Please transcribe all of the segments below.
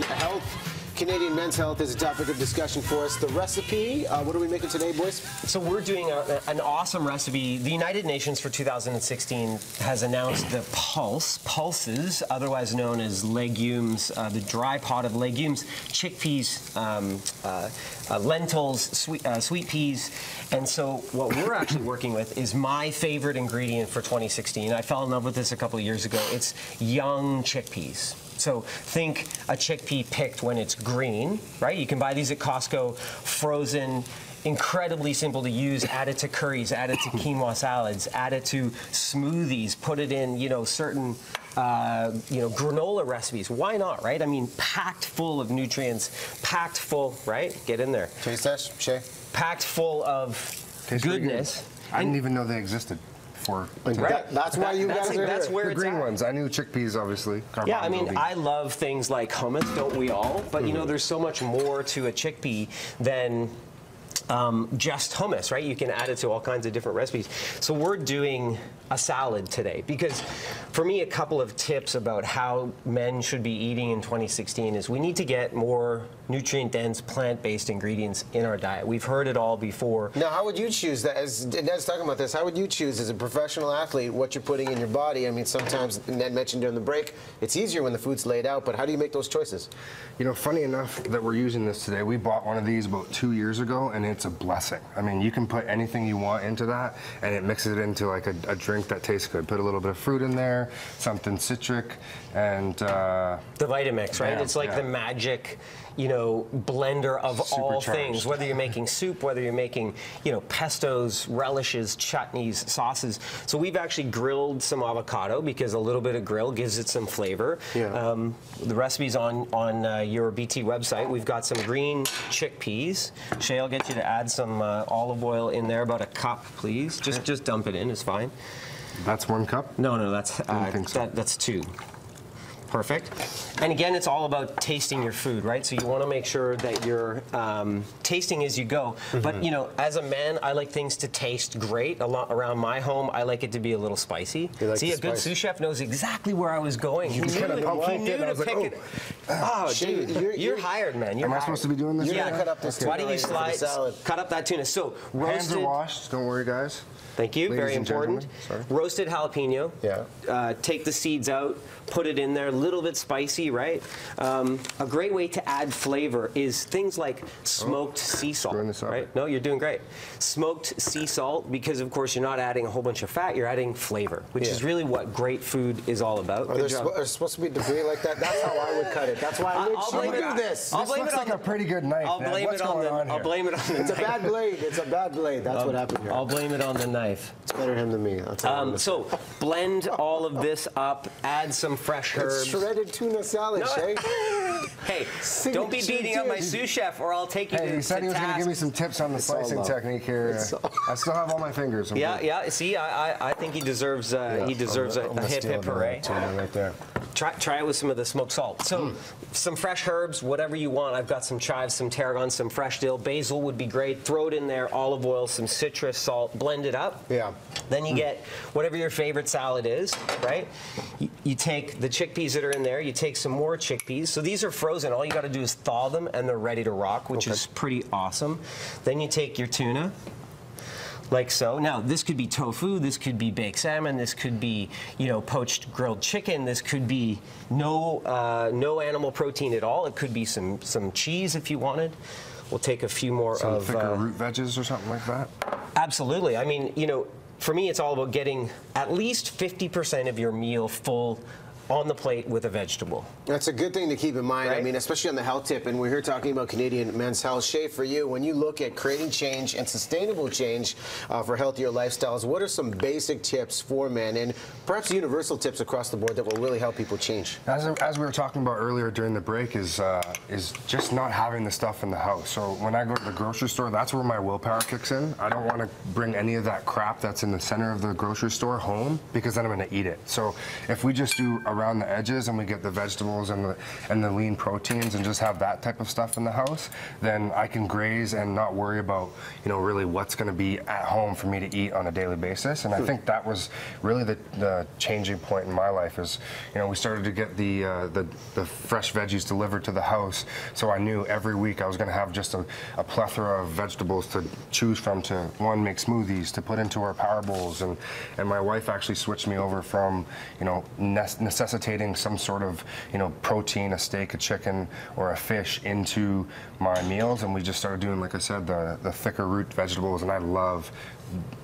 Health. Canadian men's health is a topic of discussion for us. The recipe, uh, what are we making today, boys? So we're doing a, an awesome recipe. The United Nations for 2016 has announced the Pulse, pulses, otherwise known as legumes, uh, the dry pot of legumes, chickpeas, um, uh, uh lentils, sweet, uh, sweet peas. And so what we're actually working with is my favorite ingredient for 2016. I fell in love with this a couple of years ago. It's young chickpeas. So think a chickpea picked when it's green, right? You can buy these at Costco, frozen, incredibly simple to use. Add it to curries, add it to quinoa salads, add it to smoothies, put it in, you know, certain uh, you know, granola recipes. Why not, right? I mean, packed full of nutrients, packed full, right? Get in there. Taste test, Shay. Packed full of Tastes goodness. Good. I didn't even know they existed for. Right. That, that's why you that's, guys are That's where the green at. ones. I knew chickpeas, obviously. Yeah, I mean, I love things like hummus, don't we all? But mm -hmm. you know, mm-hmm. there's so much more to a chickpea than um, just hummus, right? You can add it to all kinds of different recipes. So we're doing a salad today because for me, a couple of tips about how men should be eating in 2016 is we need to get more nutrient-dense plant-based ingredients in our diet. We've heard it all before. Now, how would you choose that? As Ned's talking about this, how would you choose as a professional athlete what you're putting in your body? I mean, sometimes Ned mentioned during the break, it's easier when the food's laid out, but how do you make those choices? You know, funny enough that we're using this today, we bought one of these about two years ago, and it's a blessing. I mean, you can put anything you want into that, and it mixes it into like a, a drink that tastes good. Put a little bit of fruit in there, something citric, and uh, the Vitamix, right? It's like yeah. the magic you know, blender of all things, whether you're making soup, whether you're making, you know, pestos, relishes, chutneys, sauces. So we've actually grilled some avocado because a little bit of grill gives it some flavor. Yeah. Um, the recipe's on, on uh, your BT website. We've got some green chickpeas. Shay, I'll get you to add some uh, olive oil in there, about a cup, please. Just, just dump it in, it's fine. That's one cup? No, no, that's, uh, so. that, that's two. Perfect. And again, it's all about tasting your food, right? So you want to make sure that you're um, tasting as you go. Mm -hmm. But you know, as a man, I like things to taste great. A lot around my home, I like it to be a little spicy. Like See, a good sous chef knows exactly where I was going. He knew, kind of he knew to pick oh. it. Oh, dude, you're, you're, hired, man. You're Am hired. I supposed to be doing this? Yeah. Cut up this Why don't you slide? Cut up that tuna. So roasted. Hands are washed. Don't worry, guys. Thank you. Ladies Very important. Roasted jalapeno. Yeah. Uh, take the seeds out, put it in there, little bit spicy, right? Um, a great way to add flavor is things like smoked oh, sea salt. Right? No, you're doing great. Smoked sea salt, because of course you're not adding a whole bunch of fat, you're adding flavor, which yeah. is really what great food is all about. Are there sp supposed to be debris like that? That's how I would cut it. That's why I would I'll blame do this. I'll this blame looks it on like a pretty good knife. I'll blame What's it on the. On I'll blame it on the. It's a bad blade. It's a bad blade. That's what happened here. I'll blame it on the knife. It's better him than me. I'll tell Um, so blend all of this up. Add some fresh herbs. It's shredded tuna salad, no, Shay. hey, don't be beating up my sous chef, or I'll take you hey, to he said he was going to give me some tips on the it's slicing technique here. I still have all my fingers. I'm yeah, good. yeah. See, I, I, I think he deserves uh, yeah, he deserves a, a hip hip hooray. Tuna right there. Try, try it with some of the smoked salt. So, mm. some fresh herbs, whatever you want. I've got some chives, some tarragon, some fresh dill. Basil would be great. Throw it in there. Olive oil, some citrus, salt. Blend it up. Yeah. Then you mm. get whatever your favorite salad is, right? You, take the chickpeas that are in there. You take some more chickpeas. So these are frozen. All you got to do is thaw them, and they're ready to rock, which okay. is pretty awesome. Then you take your tuna like so. Now, this could be tofu, this could be baked salmon, this could be, you know, poached grilled chicken, this could be no, uh, no animal protein at all. It could be some, some cheese if you wanted. We'll take a few more some of... thicker uh, root veggies or something like that? Absolutely. I mean, you know, for me, it's all about getting at least 50% of your meal full on the plate with a vegetable. That's a good thing to keep in mind. Right? I mean, especially on the health tip, and we're here talking about Canadian Men's Health. Shay, for you, when you look at creating change and sustainable change uh, for healthier lifestyles, what are some basic tips for men, and perhaps universal tips across the board that will really help people change? As, as we were talking about earlier during the break, is uh, is just not having the stuff in the house. So when I go to the grocery store, that's where my willpower kicks in. I don't want to bring any of that crap that's in the center of the grocery store home because then I'm going to eat it. So if we just do a around the edges and we get the vegetables and the and the lean proteins and just have that type of stuff in the house, then I can graze and not worry about you know really what's going to be at home for me to eat on a daily basis. And I think that was really the, the changing point in my life is you know we started to get the uh, the the fresh veggies delivered to the house, so I knew every week I was going to have just a, a plethora of vegetables to choose from to one make smoothies to put into our power bowls. And and my wife actually switched me over from you know nes- necessitating some sort of you know protein a steak a chicken or a fish into my meals and we just started doing like I said the the thicker root vegetables and I love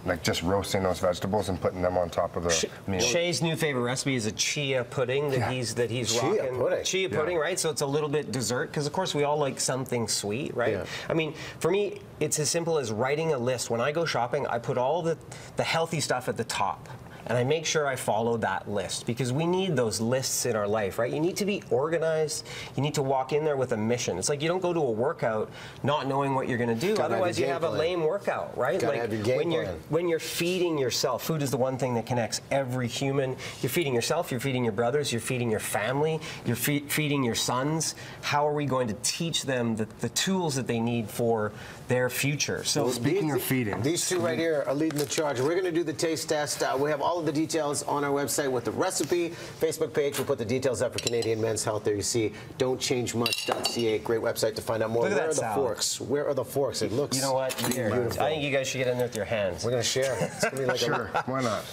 like just roasting those vegetables and putting them on top of the meal. Shay's new favorite recipe is a chia pudding that Yeah. he's that he's Chia rocking. pudding. Chia pudding, right? So it's a little bit dessert because of course we all like something sweet, right? Yeah. I mean, for me, it's as simple as writing a list. When I go shopping, I put all the the healthy stuff at the top. And I make sure I follow that list because we need those lists in our life, right? You need to be organized. You need to walk in there with a mission. It's like you don't go to a workout not knowing what you're going to do. Gotta have Otherwise, you game have a lame workout, right? Gotta like have your game when you're plan. when you're feeding yourself, food is the one thing that connects every human. You're feeding yourself, you're feeding your brothers, you're feeding your family, you're fe- feeding your sons. How are we going to teach them the, the tools that they need for their future? So, Speaking These- of feeding. These two right here are leading the charge. We're going to do the taste test. Uh, we have all of the details on our website with the recipe, Facebook page. We'll put the details up for Canadian Men's Health. There you see don'tchangemuch.ca. Great website to find out more. Look at Where that are the forks? Where are the forks? It looks you know what? Here, beautiful. I think you guys should get in there with your hands. We're going to share. It's going to be like a Sure, why not?